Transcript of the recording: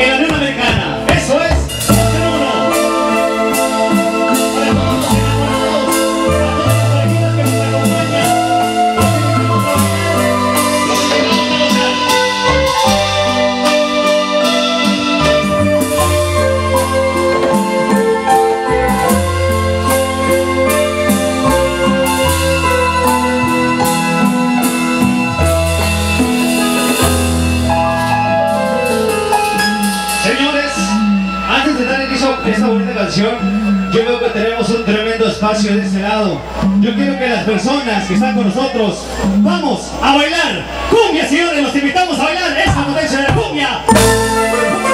que la luna me. Yo veo que tenemos un tremendo espacio de ese lado. Yo quiero que las personas que están con nosotros, vamos a bailar cumbia, señores. Los invitamos a bailar esta potencia de la cumbia.